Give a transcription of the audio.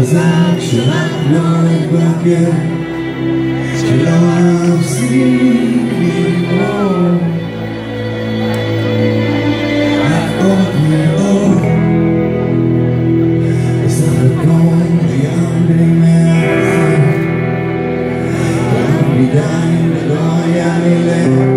חזק שרק לא אתבגר שלא אפסיק לראות מדי ולא היה לי לב